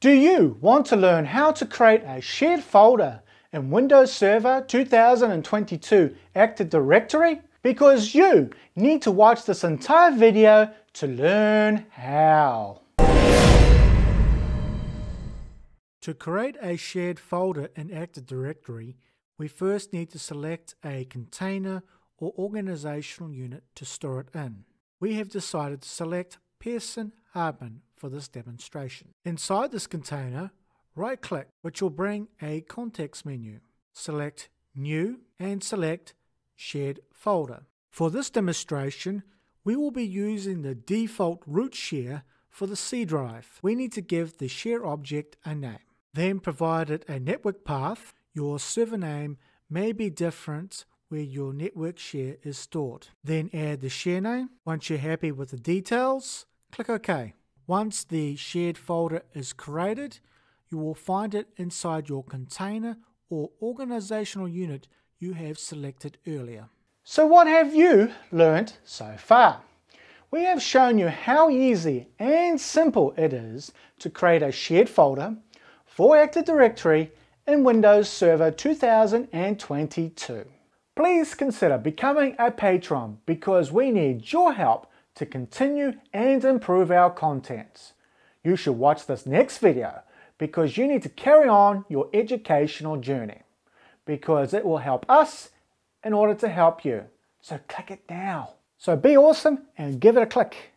Do you want to learn how to create a shared folder in Windows Server 2022 Active Directory? Because you need to watch this entire video to learn how. To create a shared folder in Active Directory, we first need to select a container or organizational unit to store it in. We have decided to select Pearson Hardman for this demonstration. Inside this container, right click which will bring a context menu. Select New and select Shared Folder. For this demonstration, we will be using the default root share for the C drive. We need to give the share object a name. Then provide it a network path. Your server name may be different where your network share is stored. Then add the share name. Once you're happy with the details, click OK. Once the shared folder is created, you will find it inside your container or organizational unit you have selected earlier. So what have you learnt so far? We have shown you how easy and simple it is to create a shared folder for Active Directory in Windows Server 2022. Please consider becoming a patron because we need your help to continue and improve our content. You should watch this next video because you need to carry on your educational journey because it will help us in order to help you. So click it now. So be awesome and give it a click.